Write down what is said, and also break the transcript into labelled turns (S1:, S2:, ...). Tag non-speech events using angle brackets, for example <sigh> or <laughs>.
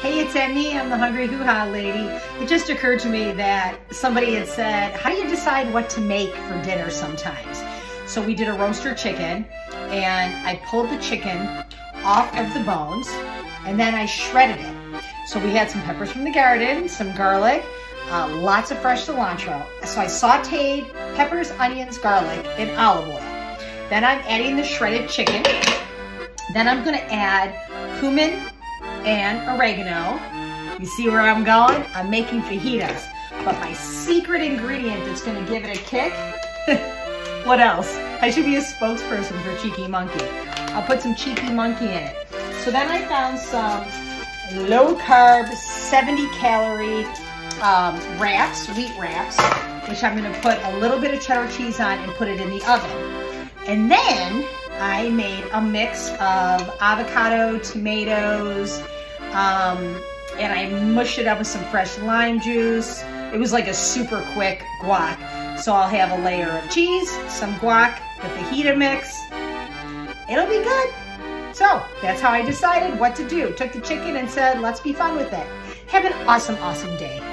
S1: Hey, it's Emmy. I'm the Hungry Hoo Ha lady. It just occurred to me that somebody had said, how do you decide what to make for dinner sometimes? So we did a roaster chicken and I pulled the chicken off of the bones and then I shredded it. So we had some peppers from the garden, some garlic, uh, lots of fresh cilantro. So I sauteed peppers, onions, garlic, and olive oil. Then I'm adding the shredded chicken. Then I'm gonna add cumin, and oregano. You see where I'm going? I'm making fajitas. But my secret ingredient that's gonna give it a kick, <laughs> what else? I should be a spokesperson for Cheeky Monkey. I'll put some Cheeky Monkey in it. So then I found some low carb, 70 calorie um, wraps, wheat wraps, which I'm gonna put a little bit of cheddar cheese on and put it in the oven. And then I made a mix of avocado, tomatoes, um, and I mushed it up with some fresh lime juice. It was like a super quick guac. So I'll have a layer of cheese, some guac, the fajita mix. It'll be good. So that's how I decided what to do. Took the chicken and said, let's be fun with it. Have an awesome, awesome day.